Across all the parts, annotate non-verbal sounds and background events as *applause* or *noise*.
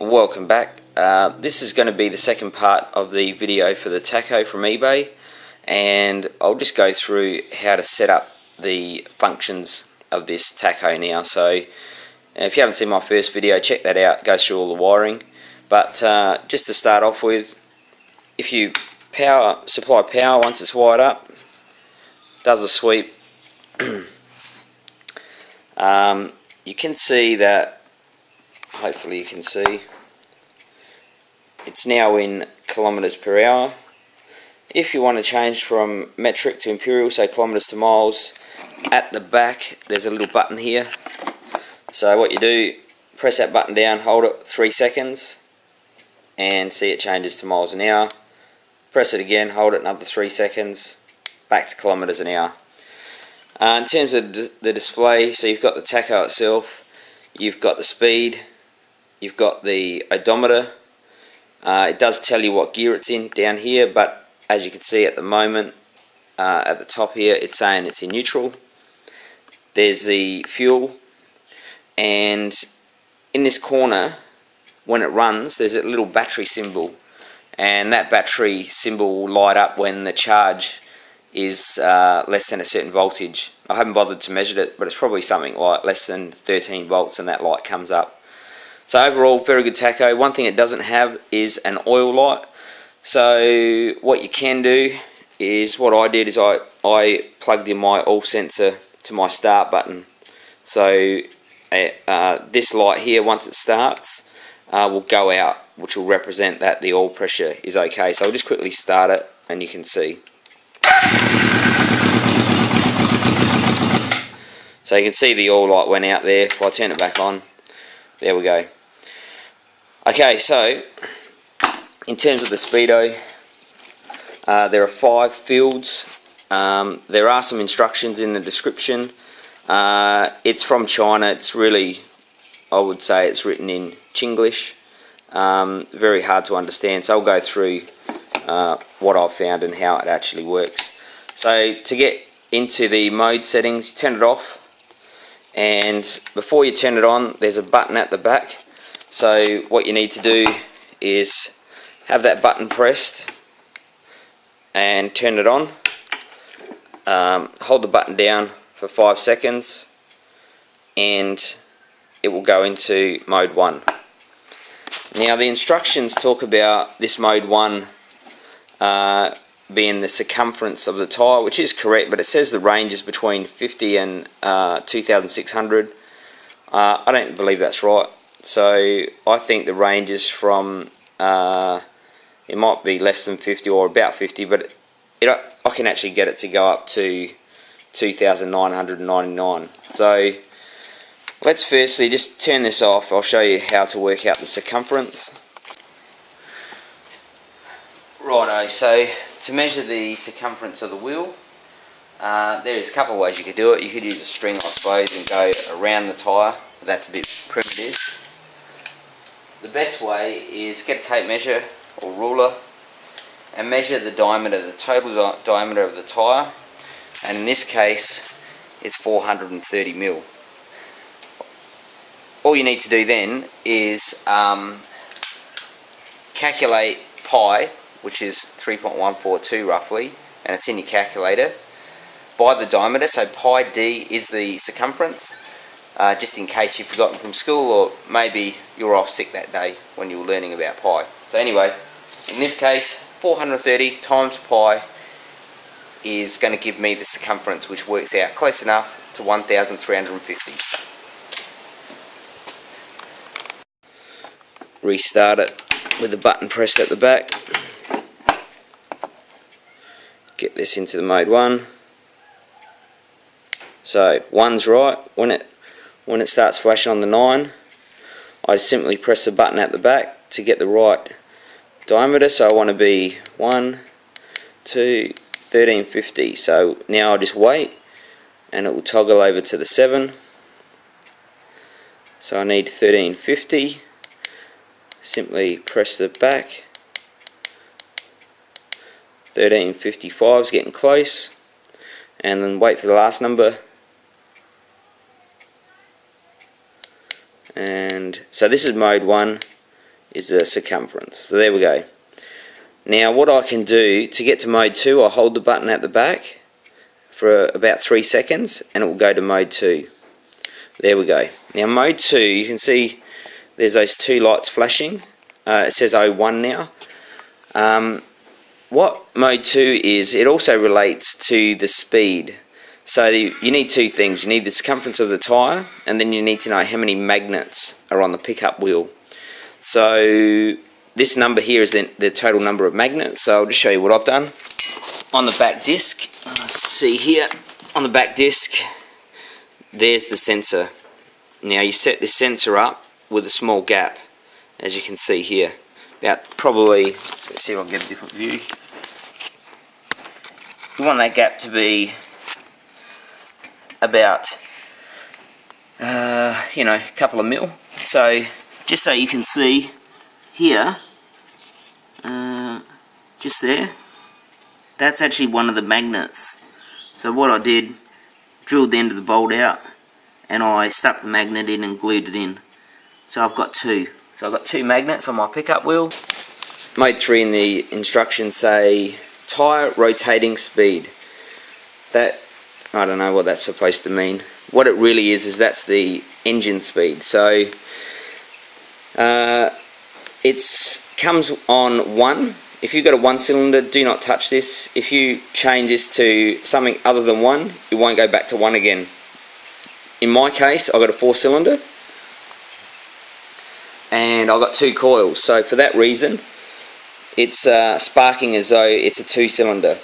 Welcome back. Uh, this is going to be the second part of the video for the Tacho from eBay and I'll just go through how to set up the functions of this Tacho now. So if you haven't seen my first video, check that out. Goes through all the wiring. But uh, just to start off with, if you power supply power once it's wired up, does a sweep. *clears throat* um, you can see that hopefully you can see. It's now in kilometers per hour. If you want to change from metric to imperial so kilometers to miles at the back there's a little button here. So what you do press that button down hold it three seconds and see it changes to miles an hour. Press it again hold it another three seconds back to kilometers an hour. Uh, in terms of the display so you've got the tacho itself you've got the speed you've got the odometer. Uh, it does tell you what gear it's in down here but as you can see at the moment uh, at the top here it's saying it's in neutral. There's the fuel. And in this corner when it runs there's a little battery symbol. And that battery symbol will light up when the charge is uh, less than a certain voltage. I haven't bothered to measure it but it's probably something like less than 13 volts and that light comes up so overall, very good tacho. One thing it doesn't have is an oil light. So what you can do is what I did is I, I plugged in my oil sensor to my start button. So uh, this light here, once it starts, uh, will go out, which will represent that the oil pressure is okay. So I'll just quickly start it and you can see. So you can see the oil light went out there. If I turn it back on, there we go. Okay, so in terms of the Speedo, uh, there are five fields. Um, there are some instructions in the description. Uh, it's from China. It's really, I would say, it's written in Chinglish. Um, very hard to understand. So I'll go through uh, what I've found and how it actually works. So to get into the mode settings, turn it off. And before you turn it on, there's a button at the back so what you need to do is have that button pressed and turn it on. Um, hold the button down for five seconds and it will go into mode 1. Now the instructions talk about this mode 1 uh, being the circumference of the tyre, which is correct, but it says the range is between 50 and uh, 2600. Uh, I don't believe that's right. So I think the range is from, uh, it might be less than 50 or about 50, but it, it, I can actually get it to go up to 2,999. So let's firstly just turn this off. I'll show you how to work out the circumference. Righto, so to measure the circumference of the wheel, uh, there's a couple of ways you could do it. You could use a string, I suppose, and go around the tyre. That's a bit primitive the best way is get a tape measure or ruler and measure the diameter, the total di diameter of the tyre and in this case it's 430 mil. All you need to do then is um, calculate pi which is 3.142 roughly and it's in your calculator by the diameter. So pi d is the circumference uh, just in case you've forgotten from school or maybe you're off sick that day when you were learning about pi. So anyway, in this case, 430 times pi is going to give me the circumference which works out close enough to 1350. Restart it with the button pressed at the back. Get this into the mode 1. So, one's right. When it when it starts flashing on the 9 I simply press the button at the back to get the right diameter. So I want to be 1, 2, 1350 so now I'll just wait and it will toggle over to the 7 so I need 1350 simply press the back. 1355 is getting close. And then wait for the last number and so this is mode 1 is the circumference. So there we go. Now what I can do to get to mode 2 I hold the button at the back for about 3 seconds and it will go to mode 2. There we go. Now mode 2 you can see there's those two lights flashing. Uh, it says 01 now. Um, what mode 2 is, it also relates to the speed. So you need two things. You need the circumference of the tyre and then you need to know how many magnets are on the pickup wheel. So this number here is the, the total number of magnets. So I'll just show you what I've done. On the back disc, uh, see here, on the back disc, there's the sensor. Now you set this sensor up with a small gap, as you can see here. About probably, let's see if I can get a different view. You want that gap to be about, uh, you know, a couple of mil. So, just so you can see here, uh, just there, that's actually one of the magnets. So what I did, drilled the end of the bolt out, and I stuck the magnet in and glued it in. So I've got two. So I've got two magnets on my pickup wheel. Mode 3 in the instructions say tyre rotating speed. That, I don't know what that's supposed to mean. What it really is, is that's the engine speed. So, uh, it comes on one. If you've got a one cylinder, do not touch this. If you change this to something other than one, it won't go back to one again. In my case, I've got a four cylinder and I've got two coils. So for that reason, it's uh, sparking as though it's a two cylinder.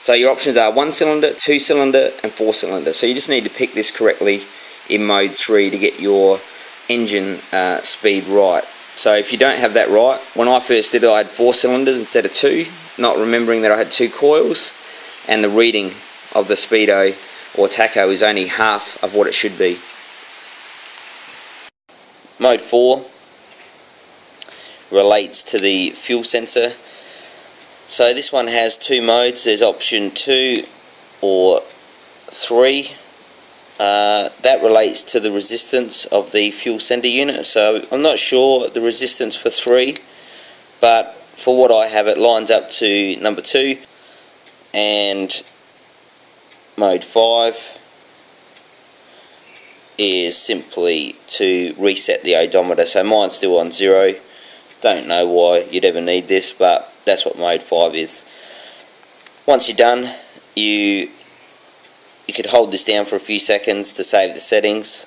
So your options are one cylinder, two cylinder and four cylinder. So you just need to pick this correctly in mode 3 to get your engine uh, speed right. So if you don't have that right, when I first did it I had four cylinders instead of two, not remembering that I had two coils and the reading of the speedo or tacho is only half of what it should be. Mode 4 relates to the fuel sensor. So this one has two modes. There's option 2 or 3. Uh, that relates to the resistance of the fuel sender unit. So I'm not sure the resistance for 3, but for what I have it lines up to number 2 and mode 5 is simply to reset the odometer. So mine's still on 0 don't know why you'd ever need this, but that's what mode 5 is. Once you're done, you you could hold this down for a few seconds to save the settings.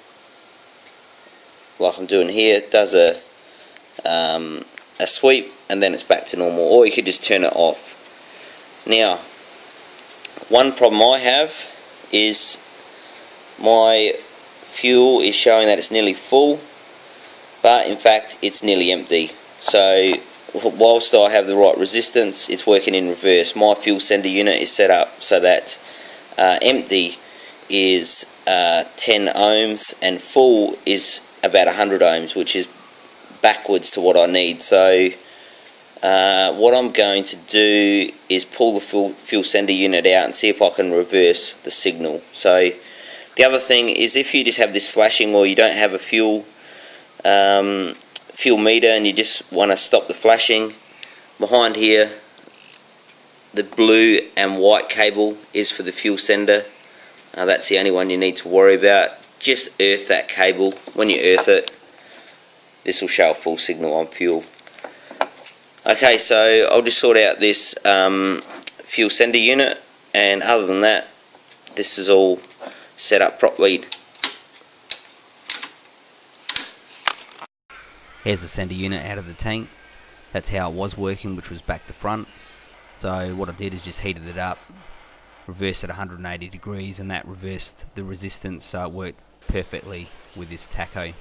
Like I'm doing here, it does a um, a sweep and then it's back to normal. Or you could just turn it off. Now, one problem I have is my fuel is showing that it's nearly full, but in fact it's nearly empty. So whilst I have the right resistance, it's working in reverse. My fuel sender unit is set up so that uh, empty is uh, 10 ohms and full is about 100 ohms, which is backwards to what I need. So uh, what I'm going to do is pull the fuel, fuel sender unit out and see if I can reverse the signal. So the other thing is if you just have this flashing or you don't have a fuel um, fuel meter and you just want to stop the flashing behind here the blue and white cable is for the fuel sender. Uh, that's the only one you need to worry about. Just earth that cable. When you earth it this will show a full signal on fuel. Okay so I'll just sort out this um, fuel sender unit. And other than that this is all set up properly Here's the sender unit out of the tank. That's how it was working, which was back to front. So what I did is just heated it up, reversed it 180 degrees, and that reversed the resistance so it worked perfectly with this tacho.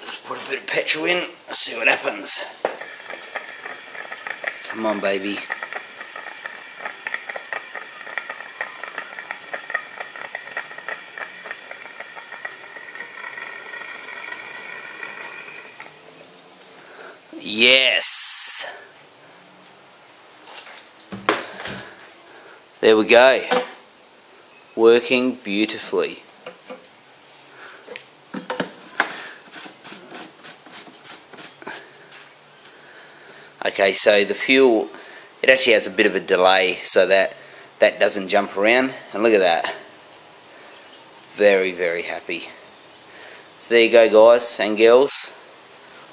Let's put a bit of petrol in, see what happens. Come on baby. Yes. There we go. Working beautifully. Okay, so the fuel, it actually has a bit of a delay so that that doesn't jump around. And look at that. Very, very happy. So there you go guys and girls.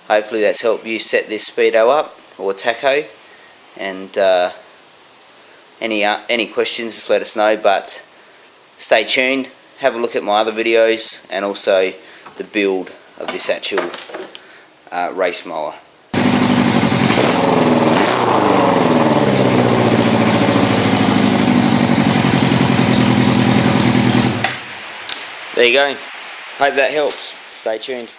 Hopefully that's helped you set this Speedo up, or Tacho. And uh, any, uh, any questions, just let us know. But stay tuned, have a look at my other videos, and also the build of this actual uh, race mower. There you go. Hope that helps. Stay tuned.